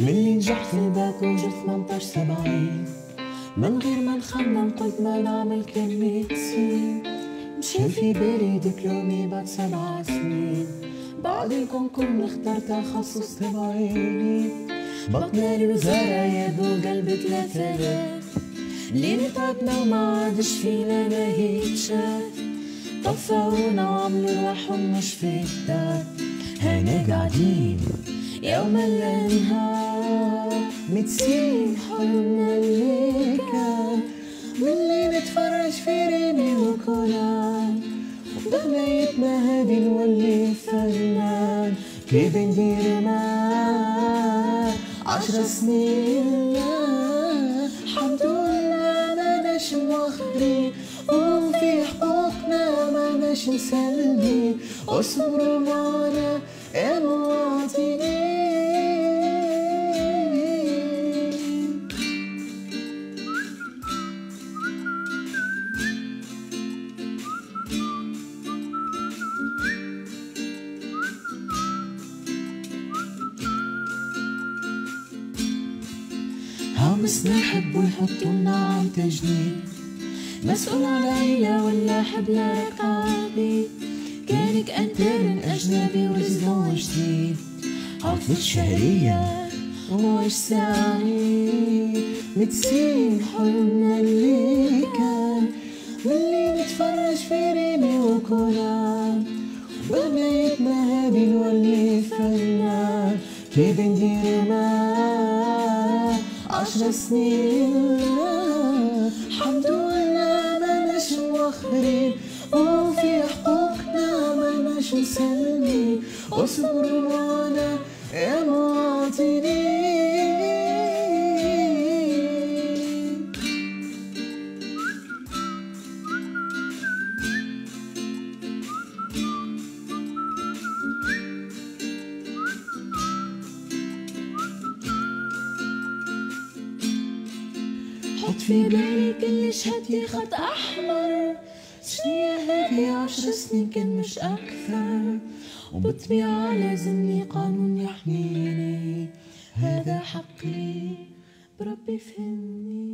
من اللي نجحت في الباك وجبت 18 سبعين. من غير ما نخمم قلت ما نعمل كان سنين مشي في بالي دبلومي بعد سبع سنين. بعد الكونكور نختار تخصص تبعيني بطنة الوزارة يا بو قلب ثلاثة لين تعبنا وما عادش فينا شاف طفونا وعملوا روحهم مش في الدار. هنا قاعدين. يوم لا نهار متسين حلمنا اللي كان واللي نتفرج في ريمي وكولان بغنيتنا هادي نولي فنان كيف ندير ما عشر سنين؟ الحمد لله ماناش مؤخرين وفي حقوقنا ماناش مسلمين اصبروا معنا يا مواطنين هامس نحب ويحطولنا عم تجنيد مسؤول على عيلة ولا حبل رقابي. كانك انترن أجنبي ورزقون جديد عطلة شهرية ومش سعيد. متسين حلمنا اللي كان واللي نتفرج في ريمي وكولان بغنيتنا هادي نولي فنان. كيف ندير ما عشر سنين. لا الحمد لله ماناش مؤخرين وفي حقوقنا ماناش مسلمين اصبروا معنا يا مواطنين حط في بالي كل شهادتي خط أحمر. شنية هذي عشر سنين كان مش أكثر. وبالطبيعة لازمني قانون يحميني. هذا حقي بربي فهمني